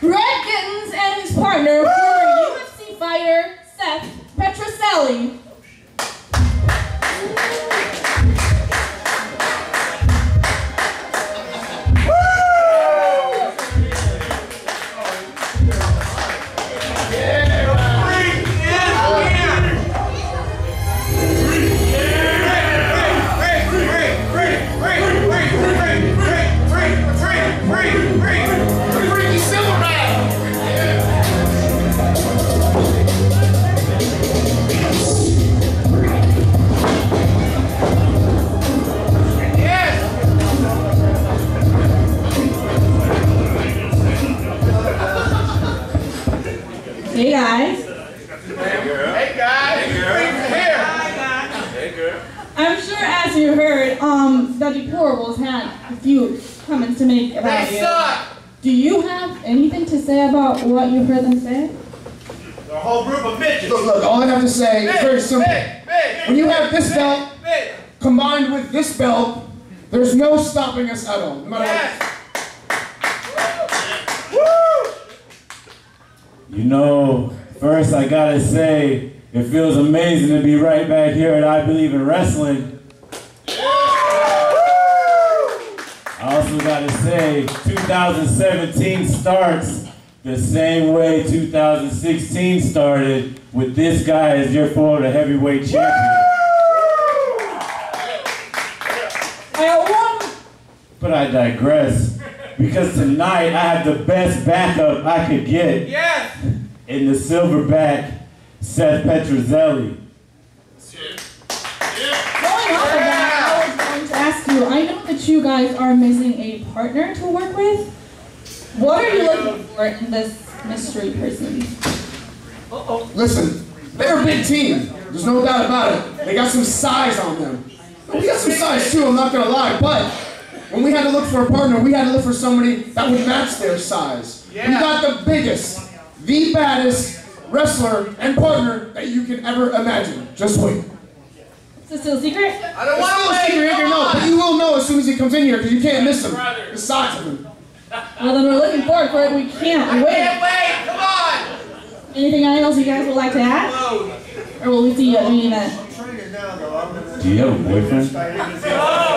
Greg Gittens and his partner, former UFC fighter Seth Petruzelli. Hey guys. Hey guys, here. Hey girl. I'm sure as you heard, um, the deplorables had a few comments to make about They you. suck. Do you have anything to say about what you heard them say? The whole group of midgets. Look, look, all I have to say is very simple. Big, big, When you have this belt combined with this belt, there's no stopping us at all. No matter what. Yes. You know, first I gotta say, it feels amazing to be right back here at I Believe in Wrestling. I also gotta say, 2017 starts the same way 2016 started, with this guy as your Florida heavyweight champion. But I digress, because tonight I have the best backup I could get. Yes. in the silverback Seth Petruzelli. Going off of that, I was going to ask you, I know that you guys are missing a partner to work with. What are you looking for in this mystery person? Uh-oh. Listen, they're a big team. There's no doubt about it. They got some size on them. We got some size too, I'm not gonna lie, but when we had to look for a partner, we had to look for somebody that would match their size. We got the biggest, the baddest wrestler and partner that you can ever imagine. Just wait. Is this still a secret? I don't It's want still to a wait. secret, Come no, but you will know as soon as he comes in here because you can't miss him. The size of him. Well, then we're looking forward for it. We can't wait. Can't wait. Come on. Anything else you guys would like to add? Or will we see you at the main event? Do you have a boyfriend?